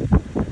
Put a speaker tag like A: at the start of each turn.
A: you.